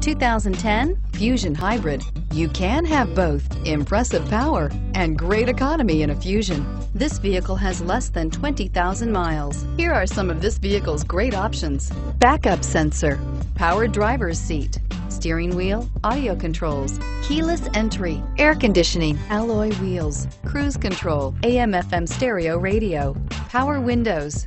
2010 Fusion Hybrid. You can have both impressive power and great economy in a Fusion. This vehicle has less than 20,000 miles. Here are some of this vehicle's great options. Backup sensor, power driver's seat, steering wheel, audio controls, keyless entry, air conditioning, alloy wheels, cruise control, AM FM stereo radio, power windows,